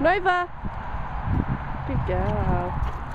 Nova. Good girl.